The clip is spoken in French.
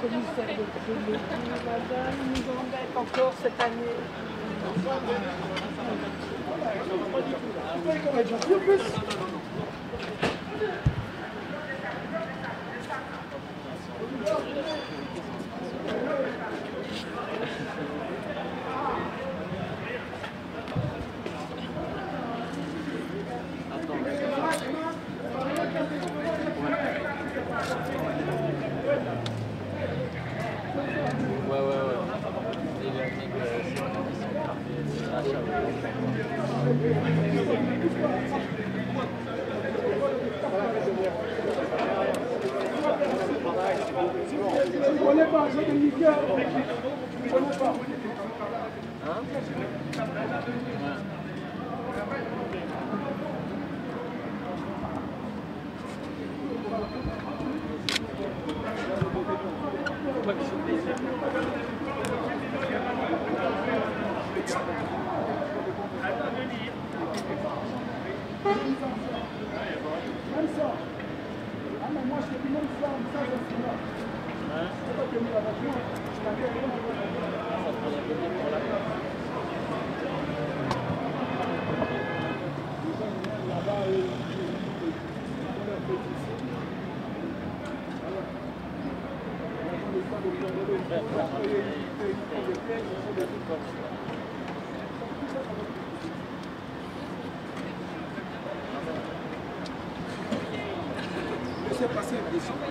commissaire de Crédit, madame, nous en mettre encore cette année. Achat, ouais. Je ne connais pas, j'ai des milliards. Je ne connais pas. Même ça. Ah, mais moi, je te dis même ça, je ça. Laissez passer.